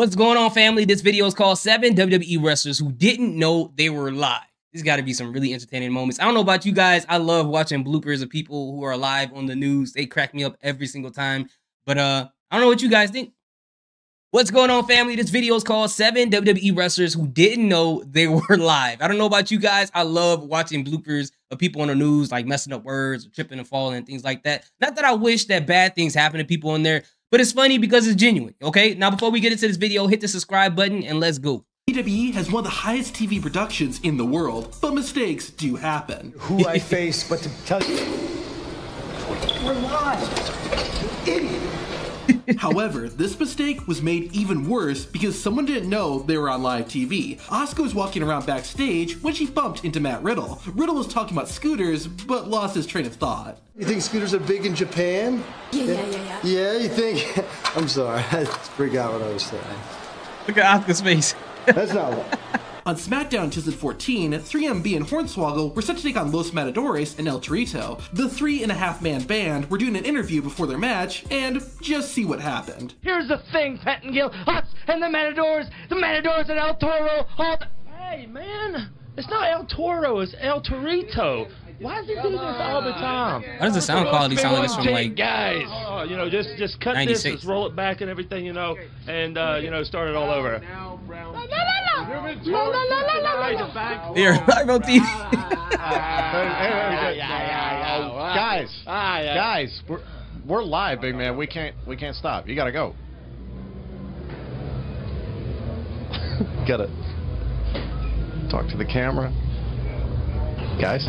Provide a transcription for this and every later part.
What's going on, family? This video is called Seven WWE Wrestlers Who Didn't Know They Were Live. There's got to be some really entertaining moments. I don't know about you guys. I love watching bloopers of people who are live on the news. They crack me up every single time. But uh, I don't know what you guys think. What's going on, family? This video is called Seven WWE Wrestlers Who Didn't Know They Were Live. I don't know about you guys. I love watching bloopers of people on the news, like messing up words, or tripping and falling, and things like that. Not that I wish that bad things happen to people in there, but it's funny because it's genuine, okay? Now, before we get into this video, hit the subscribe button and let's go. WWE has one of the highest TV productions in the world, but mistakes do happen. Who I face, but to tell you, we're live. You idiot. However, this mistake was made even worse because someone didn't know they were on live TV. Asuka was walking around backstage when she bumped into Matt Riddle. Riddle was talking about scooters, but lost his train of thought. You think scooters are big in Japan? Yeah, yeah, yeah, yeah. Yeah, you think? I'm sorry, I forgot what I was saying. Look at Asuka's face. That's not what. On SmackDown in 2014, 3MB and Hornswoggle were set to take on Los Matadores and El Torito. The three and a half man band were doing an interview before their match, and just see what happened. Here's the thing, Pettingill, us and the Matadors, the Matadors and El Toro, all. Hey, man, it's not El Toro, it's El Torito. Why does he do this all the time? Why does the sound quality sound like it's from like guys? Oh, you know, just just cut 96. this, just roll it back and everything, you know, and uh, you know, start it all over. No, no, no. No, no, no, no, no, no. here live on TV? guys, guys, we're we're live, big man. We can't we can't stop. You gotta go. gotta talk to the camera, guys.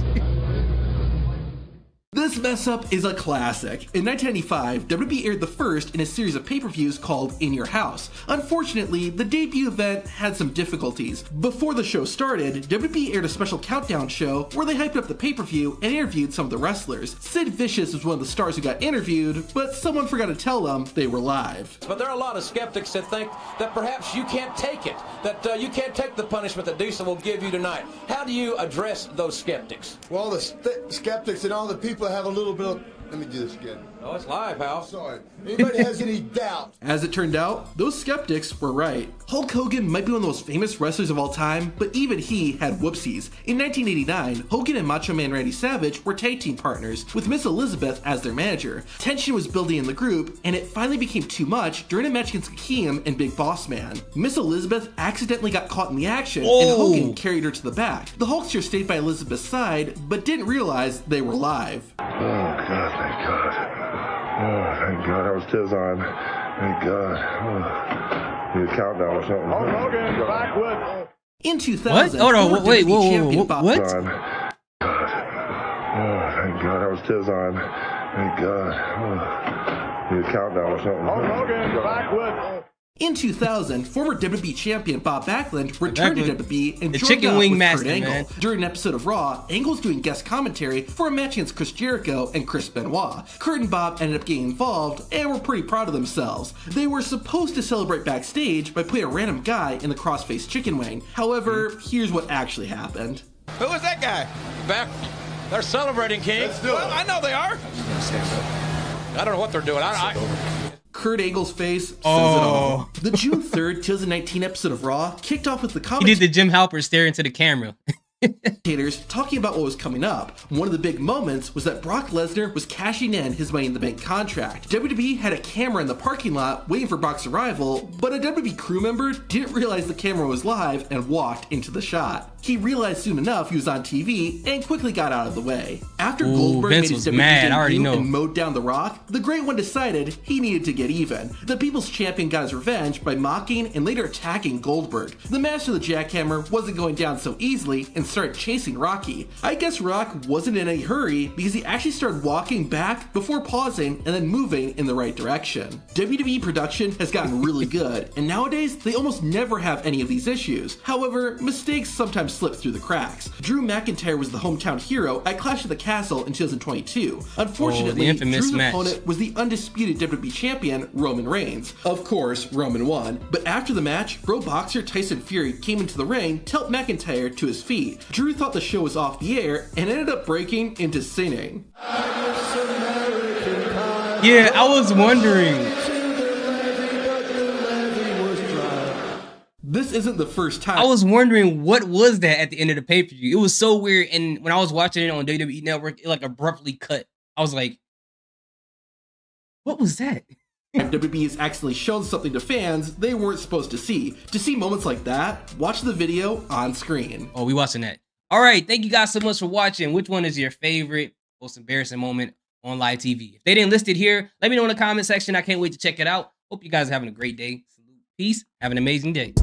This mess up is a classic. In 1995, WWE aired the first in a series of pay-per-views called In Your House. Unfortunately, the debut event had some difficulties. Before the show started, WWE aired a special countdown show where they hyped up the pay-per-view and interviewed some of the wrestlers. Sid Vicious was one of the stars who got interviewed, but someone forgot to tell them they were live. But there are a lot of skeptics that think that perhaps you can't take it, that uh, you can't take the punishment that Diesel will give you tonight. How do you address those skeptics? Well, the st- skeptics and all the people have a little bit of. Let me do this again. Oh, it's live, Hal. Sorry. Anybody has any doubt? As it turned out, those skeptics were right. Hulk Hogan might be one of the most famous wrestlers of all time, but even he had whoopsies. In 1989, Hogan and Macho Man Randy Savage were tag team partners, with Miss Elizabeth as their manager. Tension was building in the group, and it finally became too much during a match against Akeem and Big Boss Man. Miss Elizabeth accidentally got caught in the action, and. Hogan carried her to the back. The Hulkster stayed by Elizabeth's side, but didn't realize they were live. Oh God, thank God. Oh, thank God. I was tears on. Thank God. Oh, need a countdown or something. Hogan back with. In 2000, What? Hold on, former wait, whoa, whoa, whoa, what? God. Oh, thank God. I was tears on. Thank God. Oh, need a countdown or something. Hogan back with. In 2000, former WWE champion Bob Backlund returned to WWE and The joined chicken up wing with master, Kurt Angle. man. During an episode of Raw, Angle was doing guest commentary for a match against Chris Jericho and Chris Benoit. Kurt and Bob ended up getting involved and were pretty proud of themselves. They were supposed to celebrate backstage by putting a random guy in the crossface chicken wing. However, hmm. here's what actually happened. Who is that guy? Back. They're celebrating, King. Let's do well, it. I know they are. I don't know what they're doing. I, I, Kurt Angle's face says Oh. it all. Oh. The June 3rd, 2019 episode of Raw kicked off with the He did the Jim Halpert stare into the camera. commentators talking about what was coming up. One of the big moments was that Brock Lesnar was cashing in his Money in the Bank contract. WWE had a camera in the parking lot waiting for Brock's arrival, but a WWE crew member didn't realize the camera was live and walked into the shot. He realized soon enough he was on TV and quickly got out of the way. After Ooh, Goldberg Vince made his was WWE mad, I already debut know. and mowed down The Rock, the Great One decided he needed to get even. The People's Champion got his revenge by mocking and later attacking Goldberg. The Master of the Jackhammer wasn't going down so easily and started chasing Rocky. I guess Rock wasn't in a hurry because he actually started walking back before pausing and then moving in the right direction. WWE production has gotten really good, and nowadays they almost never have any of these issues. However, mistakes sometimes slip through the cracks. Drew McIntyre was the hometown hero at Clash of the Castle in 2022. Unfortunately, infamous Drew's match. opponent was the undisputed WWE champion, Roman Reigns. Of course, Roman won. But after the match, pro boxer Tyson Fury came into the ring to help McIntyre to his feet. Drew thought the show was off the air and ended up breaking into singing. Yeah, I was wondering. This isn't the first time. I was wondering what was that at the end of the pay per view. It was so weird, and when I was watching it on WWE Network, it like abruptly cut. I was like, "What was that?" WWE has accidentally shown something to fans they weren't supposed to see. To see moments like that, watch the video on screen. Oh, we watching that. All right, thank you guys so much for watching. Which one is your favorite, most embarrassing moment on live TV? If they didn't list it here, let me know in the comment section. I can't wait to check it out. Hope you guys are having a great day. Peace. Have an amazing day.